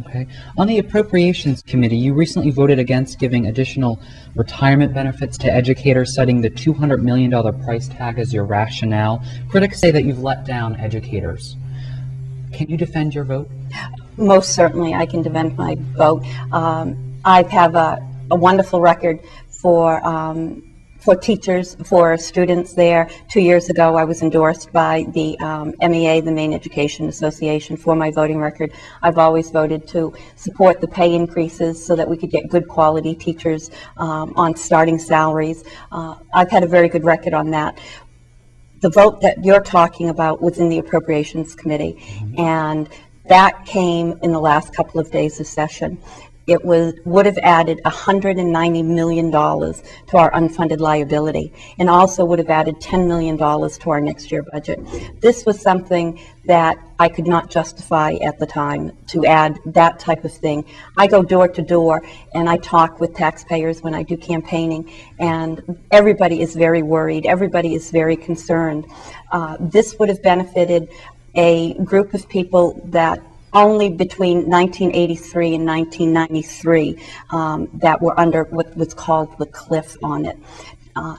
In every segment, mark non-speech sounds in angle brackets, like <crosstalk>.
Okay. On the Appropriations Committee, you recently voted against giving additional retirement benefits to educators, citing the $200 million price tag as your rationale. Critics say that you've let down educators. Can you defend your vote? Most certainly, I can defend my vote. Um, I have a, a, wonderful record for um, for teachers, for students there. Two years ago, I was endorsed by the um, MEA, the Maine Education Association, for my voting record. I've always voted to support the pay increases so that we could get good quality teachers um, on starting salaries. Uh, I've had a very good record on that. The vote that you're talking about was in the Appropriations Committee, mm -hmm. and that came in the last couple of days of session it was, would have added $190 million to our unfunded liability and also would have added $10 million to our next year budget. This was something that I could not justify at the time to add that type of thing. I go door to door and I talk with taxpayers when I do campaigning and everybody is very worried. Everybody is very concerned. Uh, this would have benefited a group of people that only between 1983 and 1993 um, that were under what was called the cliff on it. Uh,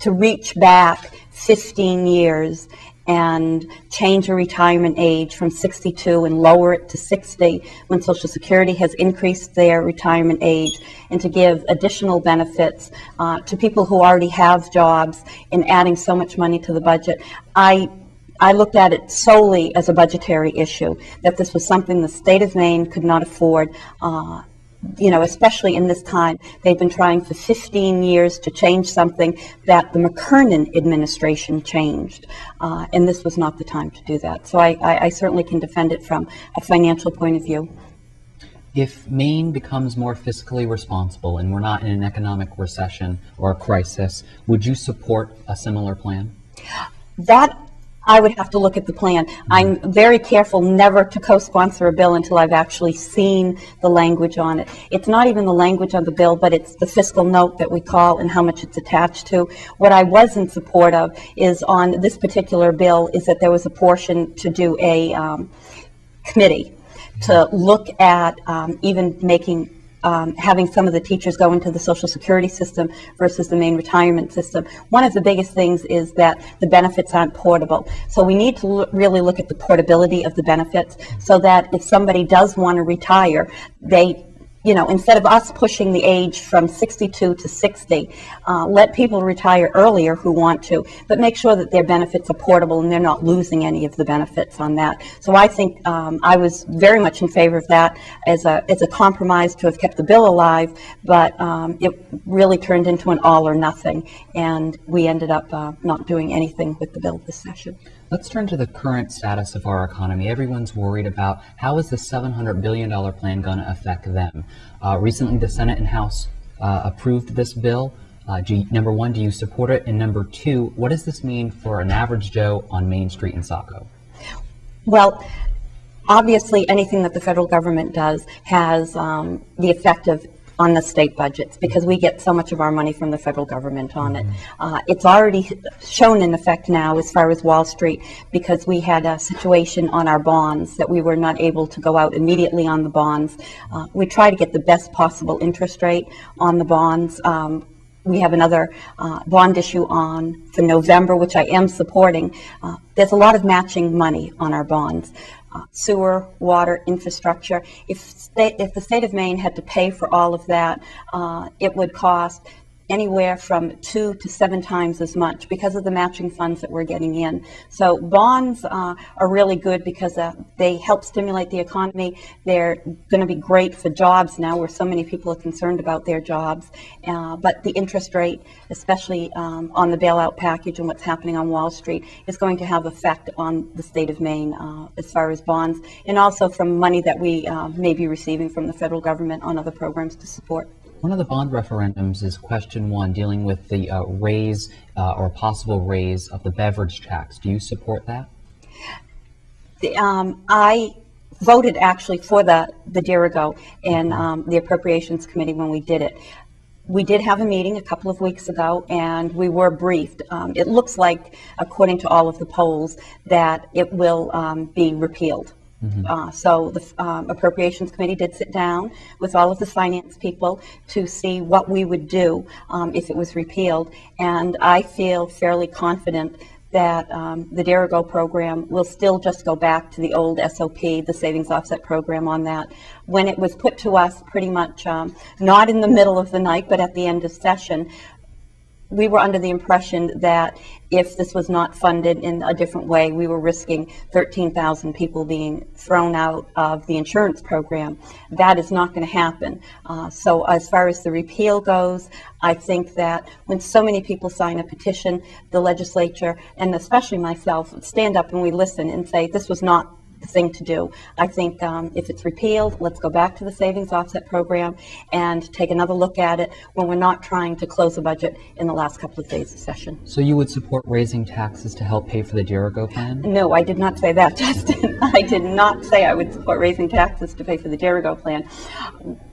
to reach back 15 years and change a retirement age from 62 and lower it to 60 when Social Security has increased their retirement age and to give additional benefits uh, to people who already have jobs and adding so much money to the budget. I I looked at it solely as a budgetary issue, that this was something the state of Maine could not afford. Uh, you know, especially in this time, they've been trying for 15 years to change something that the McKernan administration changed, uh, and this was not the time to do that. So I, I, I certainly can defend it from a financial point of view. If Maine becomes more fiscally responsible and we're not in an economic recession or a crisis, would you support a similar plan? That I would have to look at the plan. I'm very careful never to co-sponsor a bill until I've actually seen the language on it. It's not even the language on the bill, but it's the fiscal note that we call and how much it's attached to. What I was in support of is on this particular bill is that there was a portion to do a um, committee to look at um, even making um, having some of the teachers go into the Social Security system versus the Maine retirement system. One of the biggest things is that the benefits aren't portable. So we need to really look at the portability of the benefits so that if somebody does want to retire, they you know, instead of us pushing the age from 62 to 60, uh, let people retire earlier who want to, but make sure that their benefits are portable and they're not losing any of the benefits on that. So I think um, I was very much in favor of that as a, as a compromise to have kept the bill alive, but um, it really turned into an all or nothing, and we ended up uh, not doing anything with the bill this session. Let's turn to the current status of our economy. Everyone's worried about how is the $700 billion plan going to affect them. Uh, recently, the Senate and House uh, approved this bill. Uh, you, number one, do you support it? And number two, what does this mean for an average Joe on Main Street in Saco? Well, obviously, anything that the federal government does has um, the effect of on the state budgets because we get so much of our money from the federal government on it. Mm-hmm. Uh, it's already shown in effect now as far as Wall Street because we had a situation on our bonds that we were not able to go out immediately on the bonds. Uh, we try to get the best possible interest rate on the bonds. Um, we have another uh, bond issue on for November, which I am supporting. Uh, there's a lot of matching money on our bonds sewer, water, infrastructure. If, state, if the state of Maine had to pay for all of that, uh, it would cost anywhere from two to seven times as much because of the matching funds that we're getting in. So bonds uh, are really good because uh, they help stimulate the economy. They're going to be great for jobs now where so many people are concerned about their jobs. Uh, but the interest rate, especially um, on the bailout package and what's happening on Wall Street, is going to have effect on the state of Maine uh, as far as bonds and also from money that we uh, may be receiving from the federal government on other programs to support. One of the bond referendums is question one, dealing with the uh, raise uh, or possible raise of the beverage tax. Do you support that? The, um, I voted actually for the, the Dirigo in um, the Appropriations Committee when we did it. We did have a meeting a couple of weeks ago and we were briefed. Um, it looks like, according to all of the polls, that it will um, be repealed. Uh, so the um, Appropriations Committee did sit down with all of the finance people to see what we would do um, if it was repealed. And I feel fairly confident that um, the Dirigo program will still just go back to the old SOP, the Savings Offset Program on that. When it was put to us pretty much um, not in the middle of the night, but at the end of session, we were under the impression that if this was not funded in a different way, we were risking 13,000 people being thrown out of the insurance program. That is not going to happen. Uh, so as far as the repeal goes, I think that when so many people sign a petition, the legislature, and especially myself, stand up and we listen and say, this was not thing to do. I think um, if it's repealed, let's go back to the savings offset program and take another look at it when we're not trying to close the budget in the last couple of days of session. So you would support raising taxes to help pay for the Dirigo plan? No, I did not say that, <laughs> Justin. I did not say I would support raising taxes to pay for the Dirigo plan.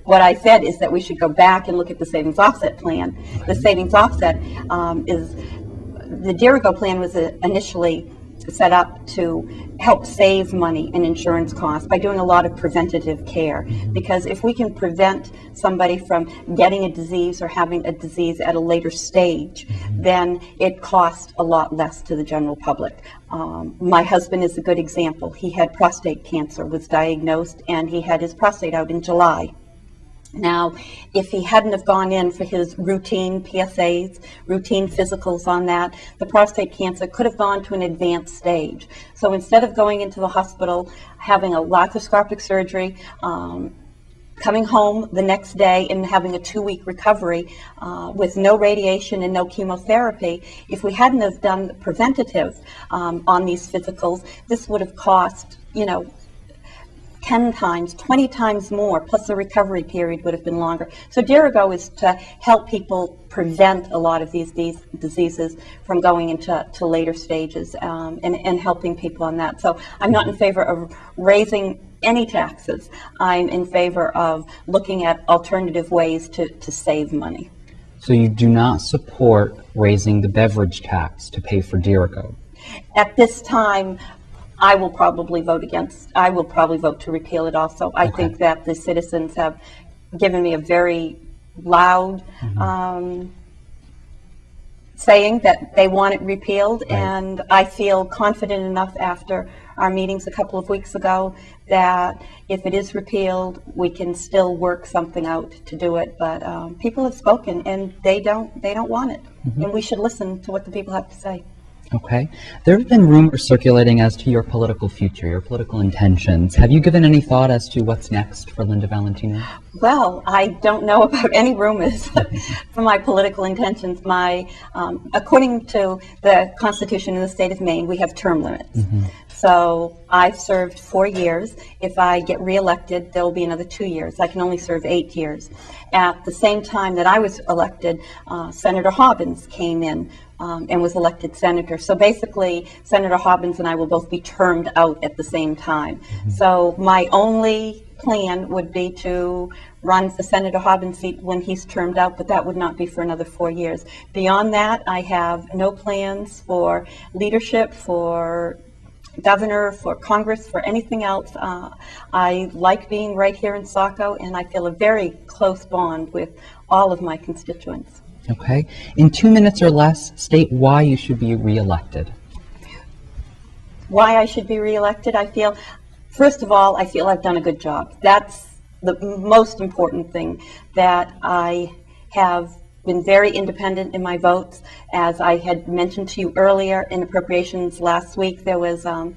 What I said is that we should go back and look at the savings offset plan. The savings offset um, is the Dirigo plan was uh, initially set up to help save money in insurance costs by doing a lot of preventative care. Because if we can prevent somebody from getting a disease or having a disease at a later stage, then it costs a lot less to the general public. Um, my husband is a good example. He had prostate cancer, was diagnosed, and he had his prostate out in July. Now, if he hadn't have gone in for his routine PSAs, routine physicals on that, the prostate cancer could have gone to an advanced stage. So instead of going into the hospital, having a laparoscopic surgery, um, coming home the next day and having a two-week recovery uh, with no radiation and no chemotherapy, if we hadn't have done preventative um, on these physicals, this would have cost, you know, 10 times, 20 times more, plus the recovery period would have been longer. So Dirigo is to help people prevent a lot of these, these diseases from going into to later stages um, and, and helping people on that. So I'm not in favor of raising any taxes. I'm in favor of looking at alternative ways to, to save money. So you do not support raising the beverage tax to pay for Dirigo? At this time, I will probably vote against, I will probably vote to repeal it also. I Okay. think that the citizens have given me a very loud Mm-hmm. um, saying that they want it repealed, Right. and I feel confident enough after our meetings a couple of weeks ago that if it is repealed, we can still work something out to do it. But um, people have spoken, and they don't, they don't want it, Mm-hmm. and we should listen to what the people have to say. Okay. There have been rumors circulating as to your political future, your political intentions. Have you given any thought as to what's next for Linda Valentino? Well, I don't know <laughs> about any rumors <laughs> for my political intentions. My, um, according to the Constitution in the state of Maine, we have term limits. So I've served four years. If I get reelected, there will be another two years. I can only serve eight years. At the same time that I was elected, uh, Senator Hobbins came in um, and was elected senator. So basically, Senator Hobbins and I will both be termed out at the same time. So my only plan would be to run for Senator Hobbins' seat when he's termed out, but that would not be for another four years. Beyond that, I have no plans for leadership, for governor, for Congress, for anything else. Uh, I like being right here in Saco, and I feel a very close bond with all of my constituents. Okay. In two minutes or less, state why you should be reelected. why I should be reelected, I feel, first of all, I feel I've done a good job. That's the most important thing, that I have been very independent in my votes. As I had mentioned to you earlier in appropriations last week, there was um,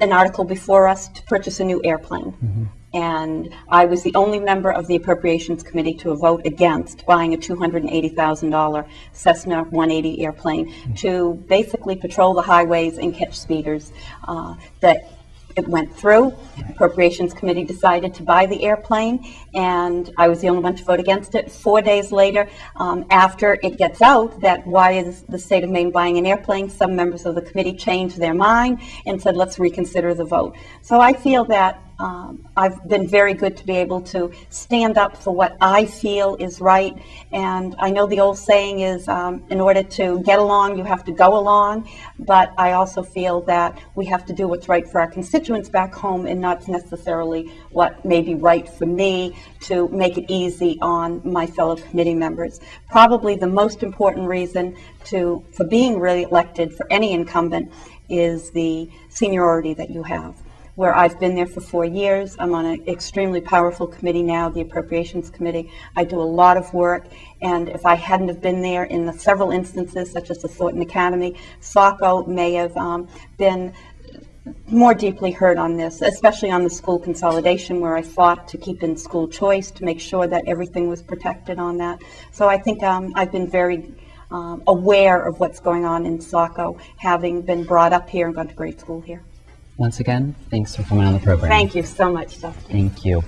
an article before us to purchase a new airplane. And I was the only member of the Appropriations Committee to vote against buying a $280,000 Cessna 180 airplane to basically patrol the highways and catch speeders. Uh, that it went through. Appropriations Committee decided to buy the airplane, and I was the only one to vote against it. Four days later, um, after it gets out that why is the state of Maine buying an airplane, some members of the committee changed their mind and said, let's reconsider the vote. So I feel that Um, I've been very good to be able to stand up for what I feel is right. And I know the old saying is um, in order to get along, you have to go along. But I also feel that we have to do what's right for our constituents back home and not necessarily what may be right for me to make it easy on my fellow committee members. Probably the most important reason to for being really elected for any incumbent is the seniority that you have where I've been there for four years. I'm on an extremely powerful committee now, the Appropriations Committee. I do a lot of work, and if I hadn't have been there in the several instances, such as the Thornton Academy, Saco may have um, been more deeply hurt on this, especially on the school consolidation where I fought to keep in school choice to make sure that everything was protected on that. So I think um, I've been very um, aware of what's going on in Saco, having been brought up here and gone to grade school here. Once again, thanks for coming on the program. Thank you so much, Stephanie. Thank you.